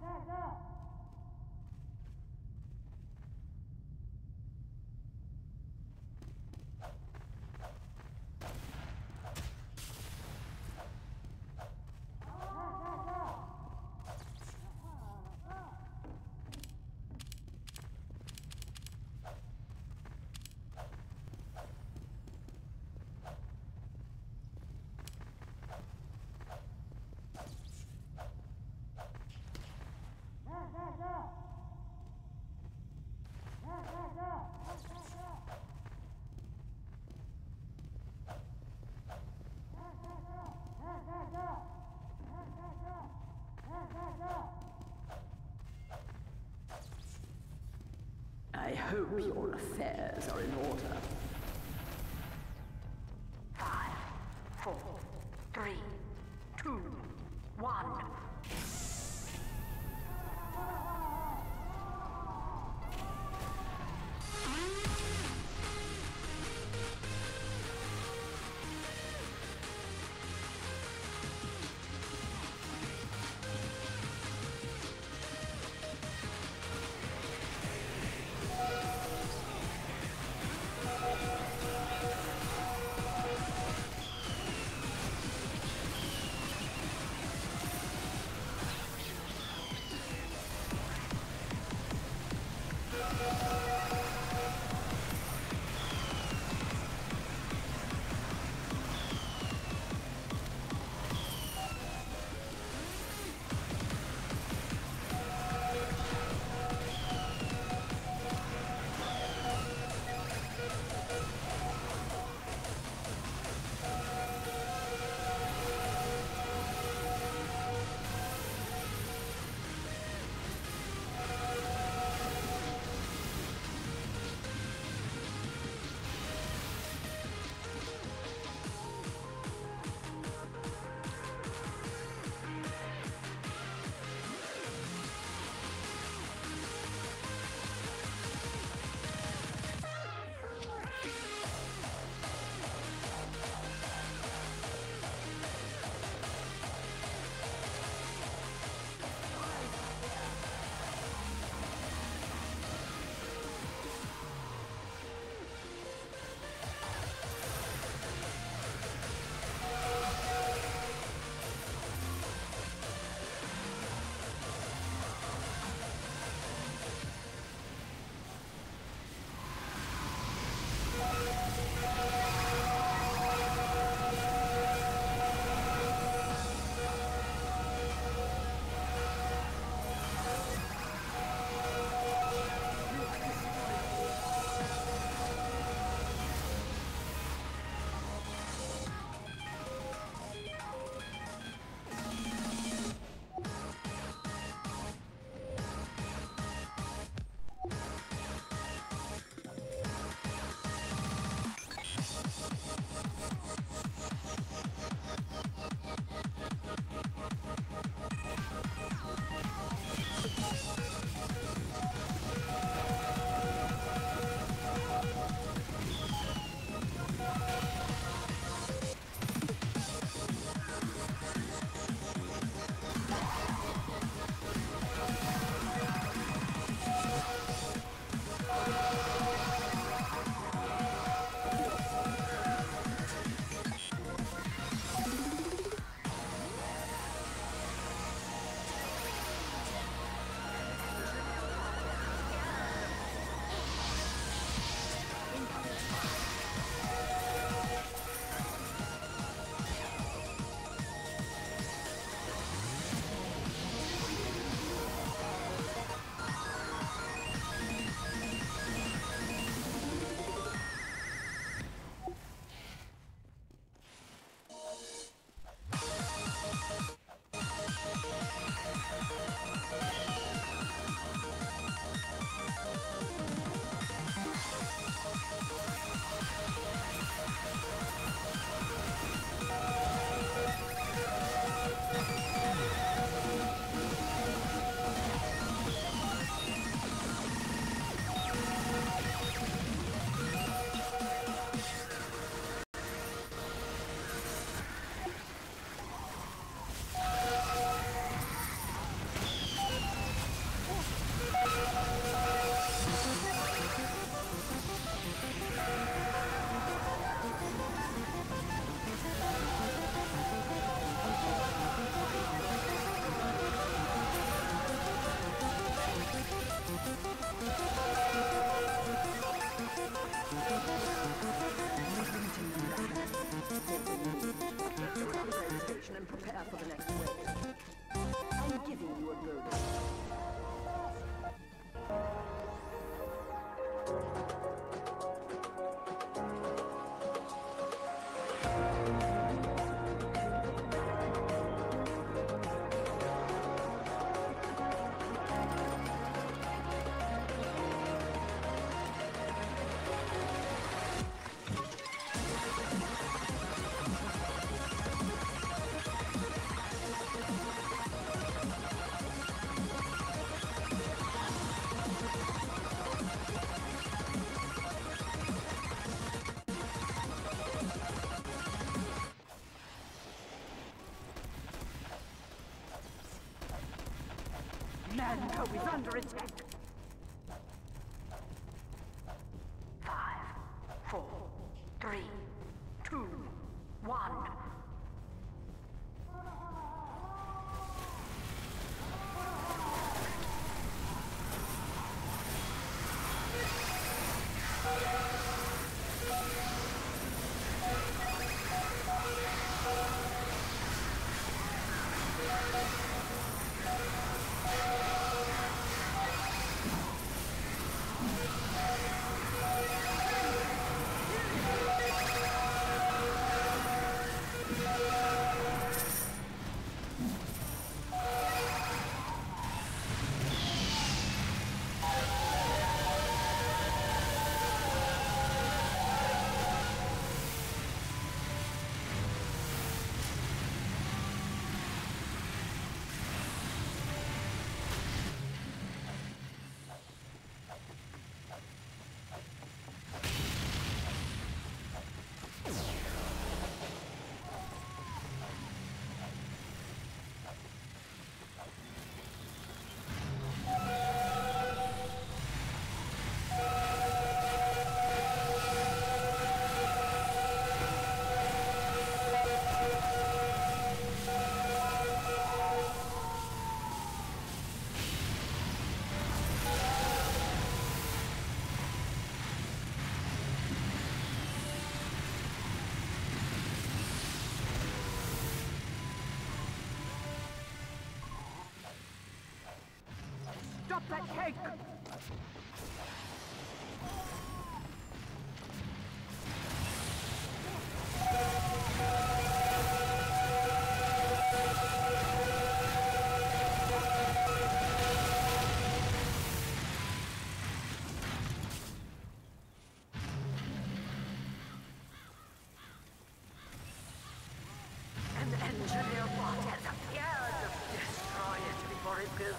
go, go. Hope your affairs are in order. two, one.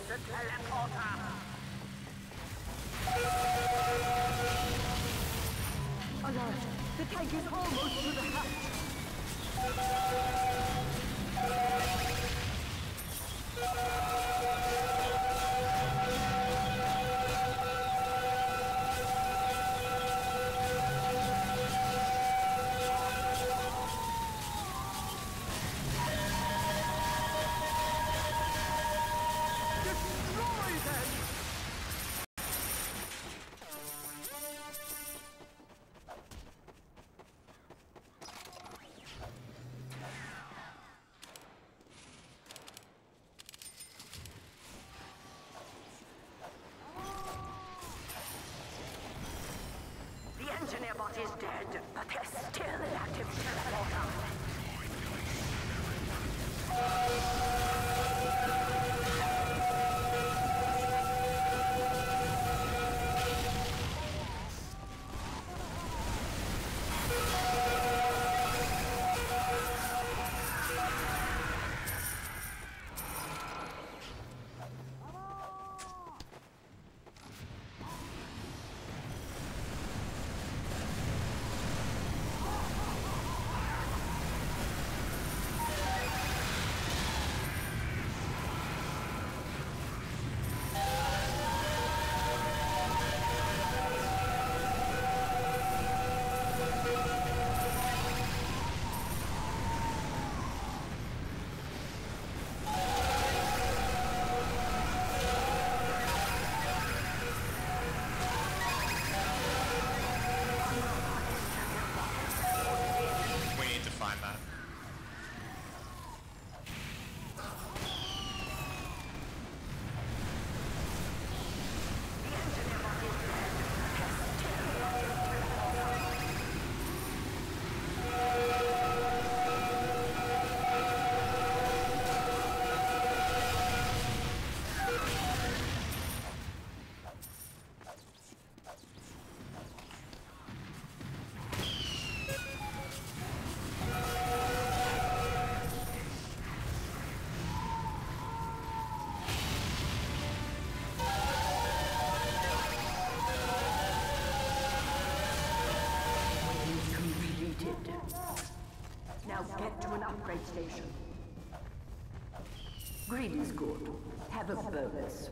the teleporter. is dead, but there's still an active. station. Green is good. Have a bonus.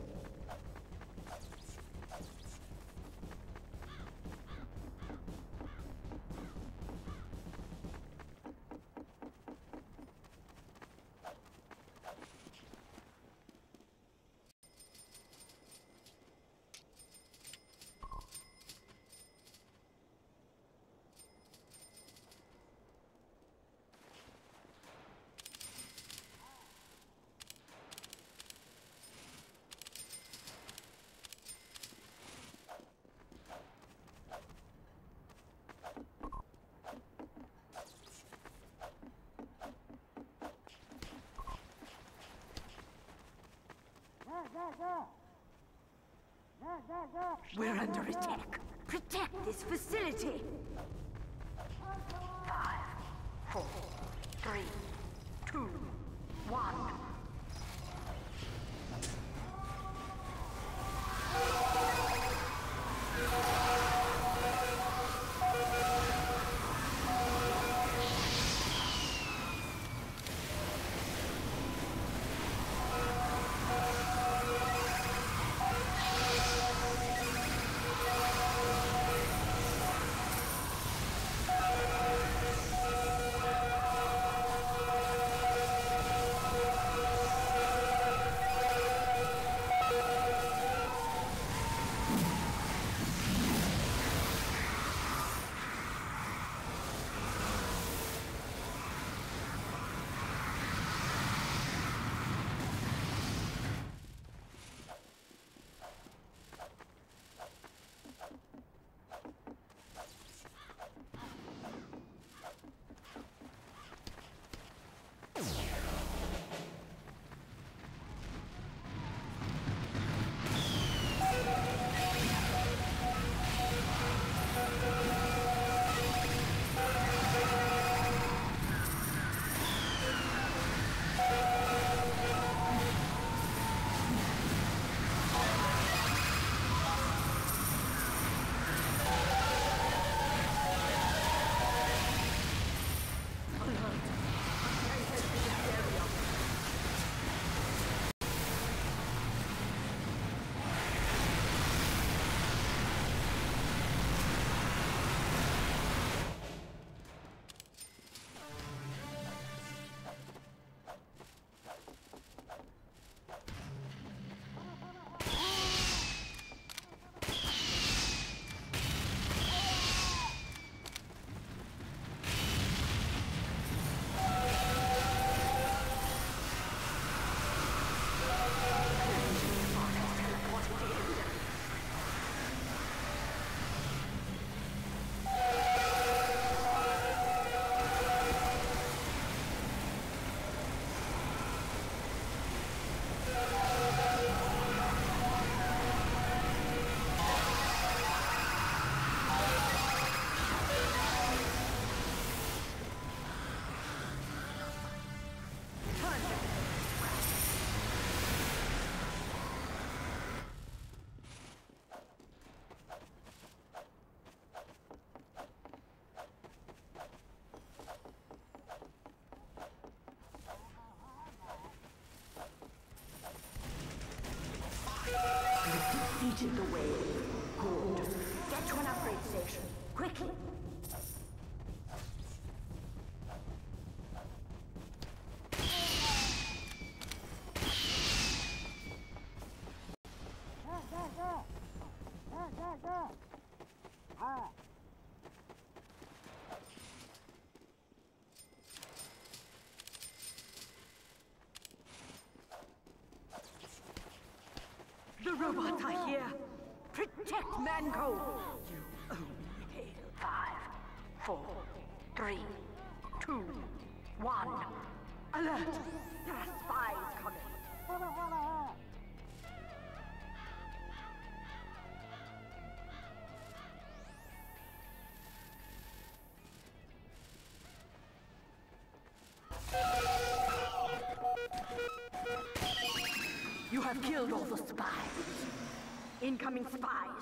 We're under attack. Protect this facility. Five, four, three, two, one. Defeated the wave. Good. Get to an upgrade station. Quickly. The robots are here. Protect Manco. You me. Five, four, three, two, one. Alert! Incoming spies.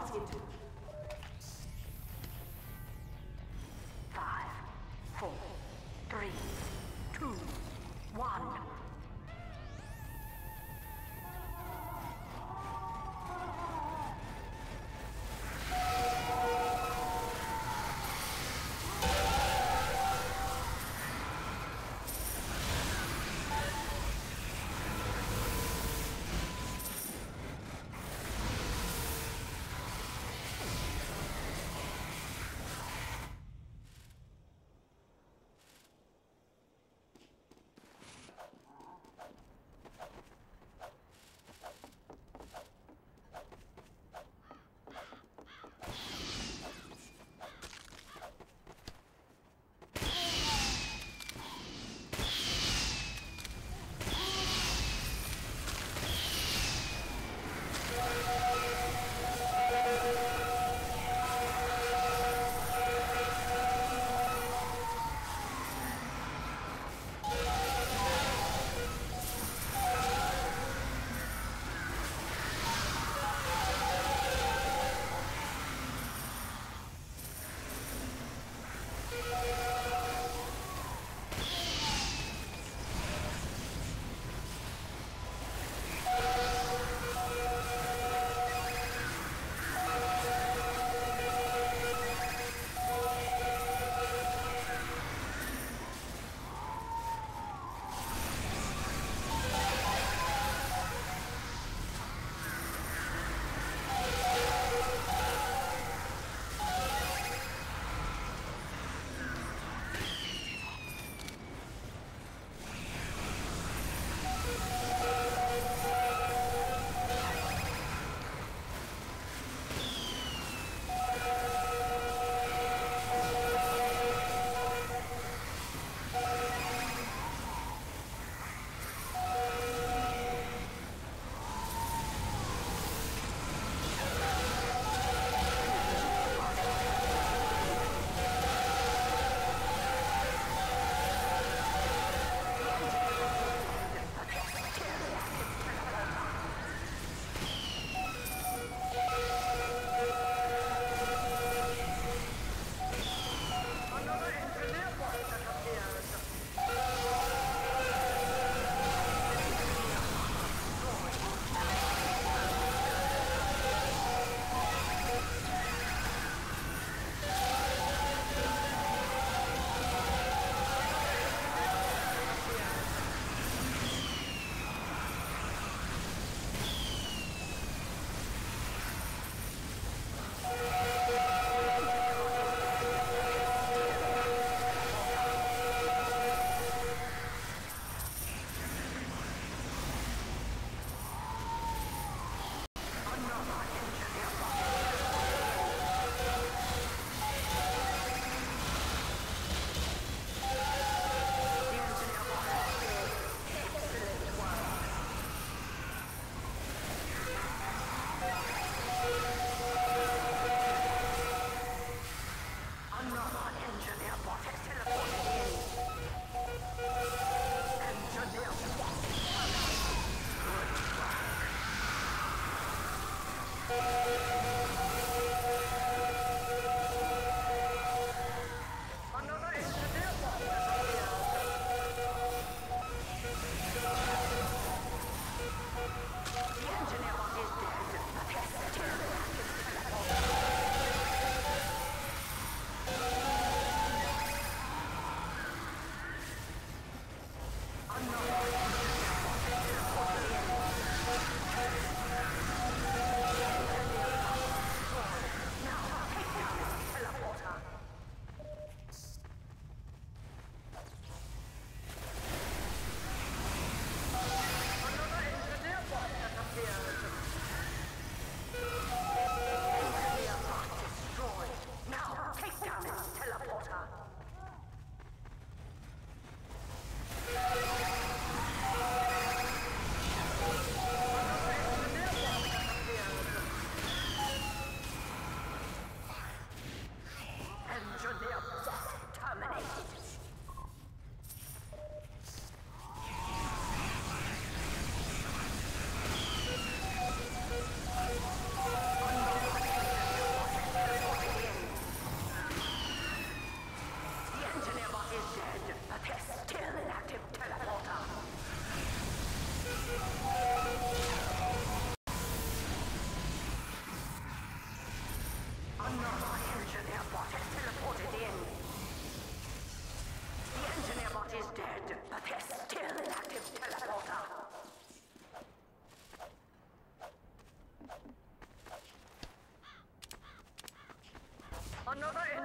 Attack has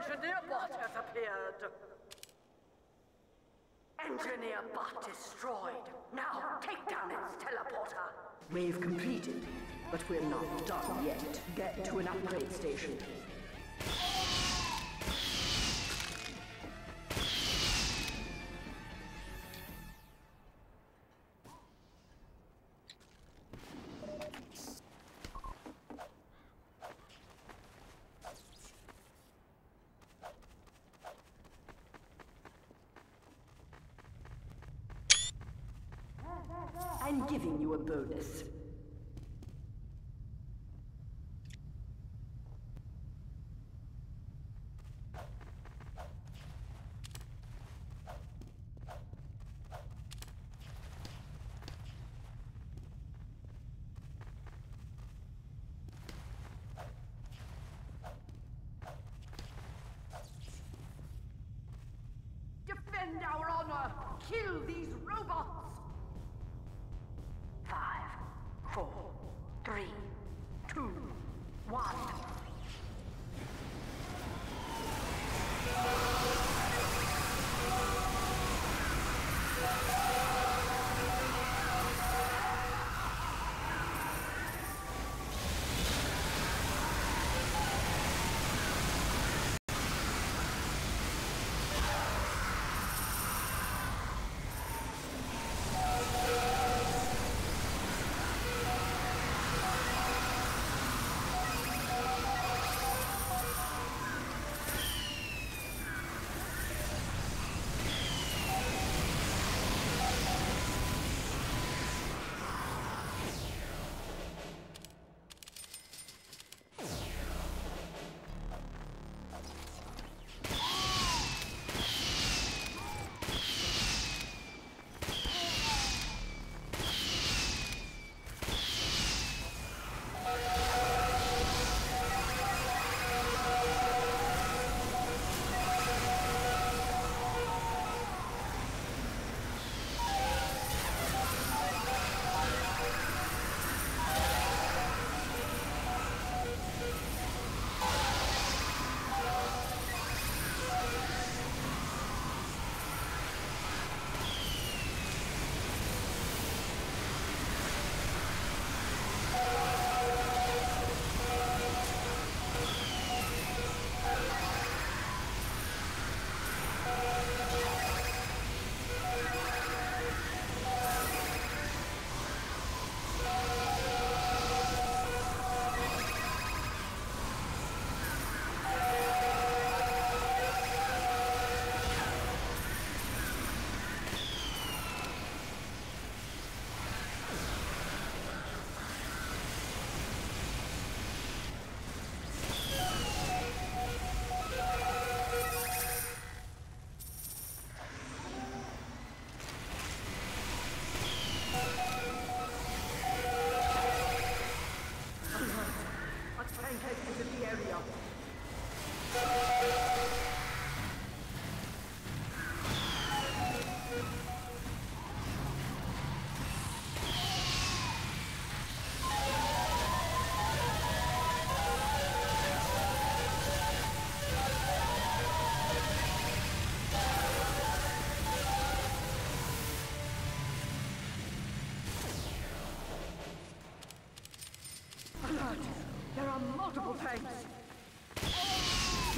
engineer bot has appeared. Engineer bot destroyed. Now take down its teleporter. Wave completed, but we're not done yet. Get to an upgrade station. I'm giving you a bonus.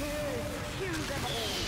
Kill them all!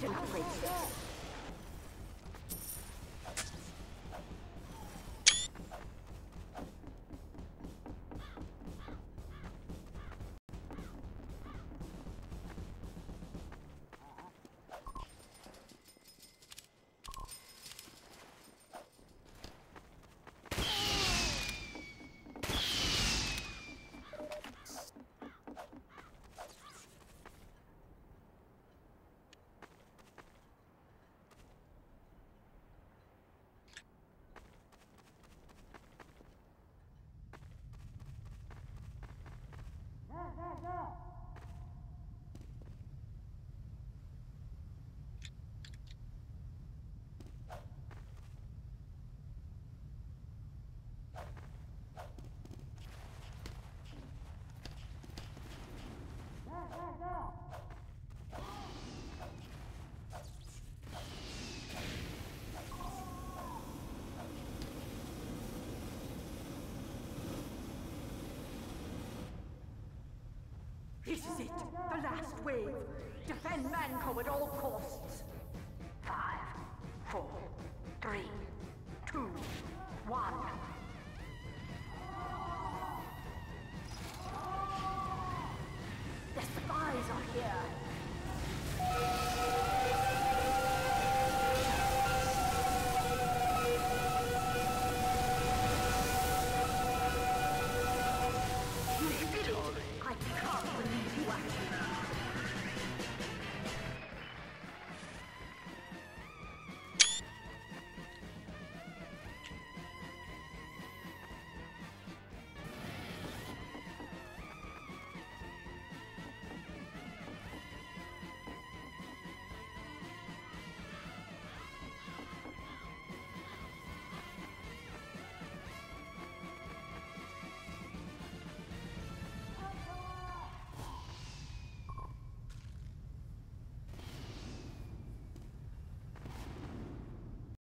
Find an This is it, the last wave. Defend Mann Co at all costs. Five, four, three,